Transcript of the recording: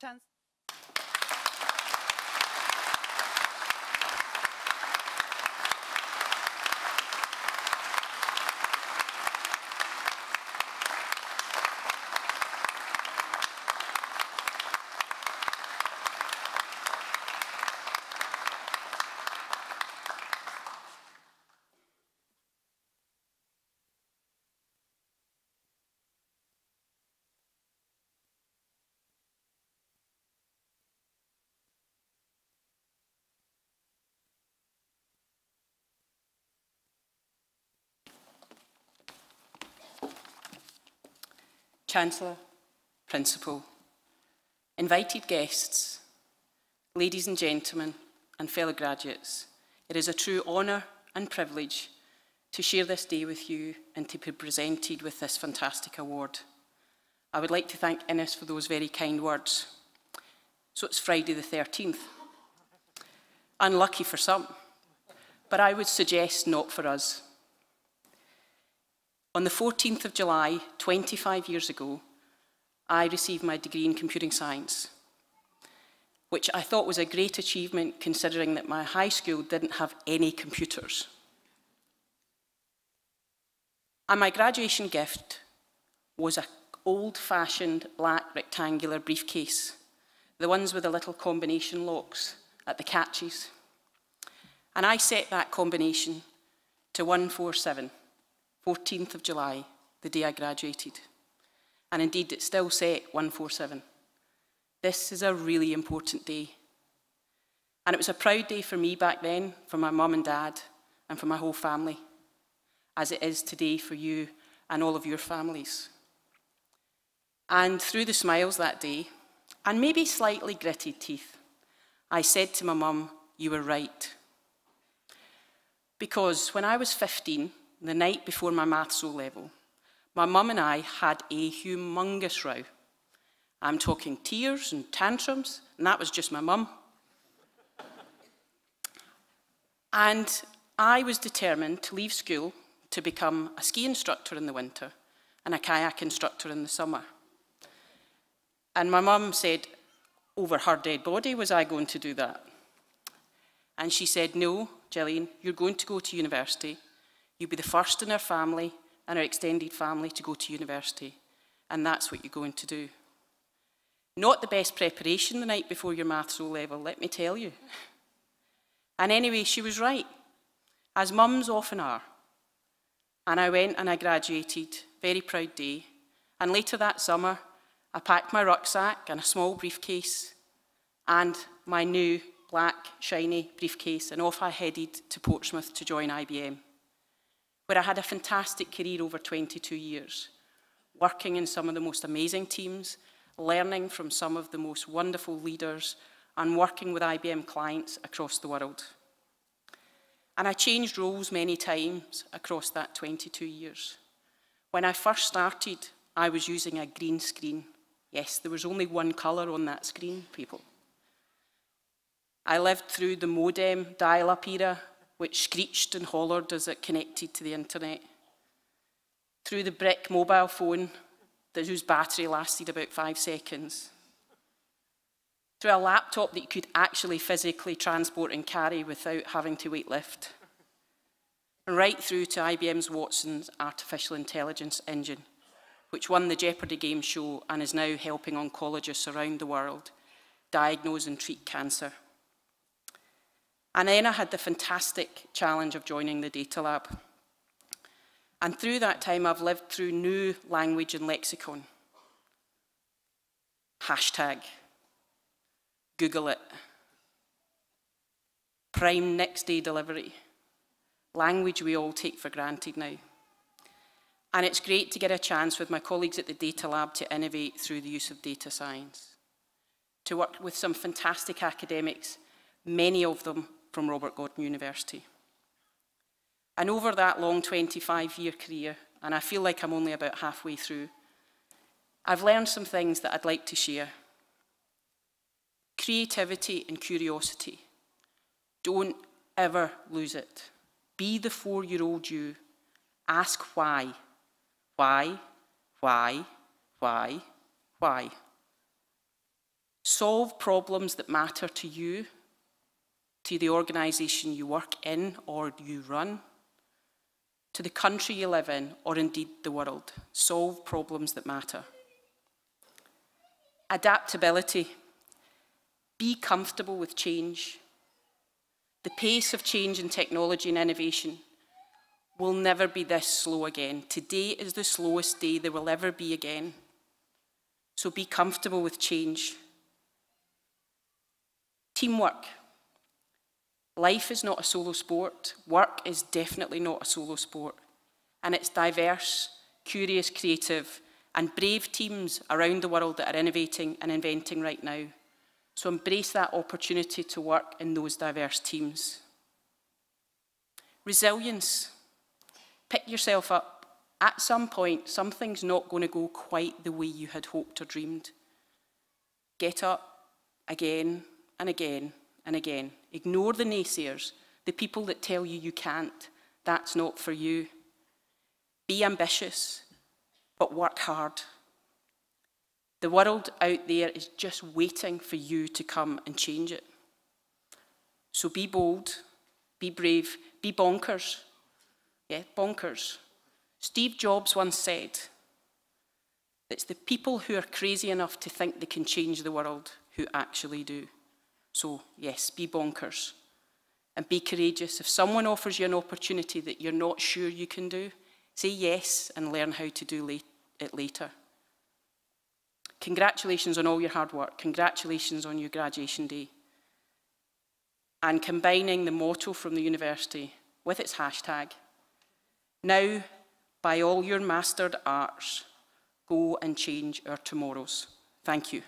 Chance Chancellor, Principal, invited guests, ladies and gentlemen, and fellow graduates, it is a true honour and privilege to share this day with you and to be presented with this fantastic award. I would like to thank Innes for those very kind words. So it's Friday the 13th. Unlucky for some, but I would suggest not for us. On the 14th of July, 25 years ago, I received my degree in computing science, which I thought was a great achievement considering that my high school didn't have any computers. And my graduation gift was an old-fashioned black rectangular briefcase, the ones with the little combination locks at the catches. And I set that combination to 147. 14th of July, the day I graduated. And indeed, it's still set 147. This is a really important day. And it was a proud day for me back then, for my mum and dad, and for my whole family, as it is today for you and all of your families. And through the smiles that day, and maybe slightly gritted teeth, I said to my mum, You were right. Because when I was 15, the night before my maths O level, my mum and I had a humongous row. I'm talking tears and tantrums, and that was just my mum. and I was determined to leave school to become a ski instructor in the winter and a kayak instructor in the summer. And my mum said, over her dead body, was I going to do that? And she said, no, Gillian, you're going to go to university You'll be the first in our family and our extended family to go to university, and that's what you're going to do. Not the best preparation the night before your maths O-level, let me tell you. And anyway, she was right, as mums often are. And I went and I graduated, very proud day. And later that summer, I packed my rucksack and a small briefcase and my new black, shiny briefcase, and off I headed to Portsmouth to join IBM where I had a fantastic career over 22 years, working in some of the most amazing teams, learning from some of the most wonderful leaders, and working with IBM clients across the world. And I changed roles many times across that 22 years. When I first started, I was using a green screen. Yes, there was only one colour on that screen, people. I lived through the modem dial-up era which screeched and hollered as it connected to the internet. Through the brick mobile phone, whose battery lasted about five seconds. Through a laptop that you could actually physically transport and carry without having to wait lift. And right through to IBM's Watson's artificial intelligence engine, which won the Jeopardy game show and is now helping oncologists around the world diagnose and treat cancer. And then I had the fantastic challenge of joining the Data Lab. And through that time, I've lived through new language and lexicon. Hashtag. Google it. Prime next day delivery. Language we all take for granted now. And it's great to get a chance with my colleagues at the Data Lab to innovate through the use of data science. To work with some fantastic academics, many of them from Robert Gordon University. And over that long 25-year career, and I feel like I'm only about halfway through, I've learned some things that I'd like to share. Creativity and curiosity. Don't ever lose it. Be the four-year-old you. Ask why. Why? Why? Why? Why? Solve problems that matter to you, to the organisation you work in or you run, to the country you live in, or indeed the world. Solve problems that matter. Adaptability. Be comfortable with change. The pace of change in technology and innovation will never be this slow again. Today is the slowest day there will ever be again. So be comfortable with change. Teamwork. Life is not a solo sport. Work is definitely not a solo sport. And it's diverse, curious, creative, and brave teams around the world that are innovating and inventing right now. So embrace that opportunity to work in those diverse teams. Resilience. Pick yourself up. At some point, something's not going to go quite the way you had hoped or dreamed. Get up again and again and again. Ignore the naysayers, the people that tell you you can't. That's not for you. Be ambitious, but work hard. The world out there is just waiting for you to come and change it. So be bold, be brave, be bonkers. Yeah, bonkers. Steve Jobs once said, it's the people who are crazy enough to think they can change the world who actually do. So, yes, be bonkers and be courageous. If someone offers you an opportunity that you're not sure you can do, say yes and learn how to do it later. Congratulations on all your hard work. Congratulations on your graduation day. And combining the motto from the university with its hashtag, now, by all your mastered arts, go and change our tomorrows. Thank you.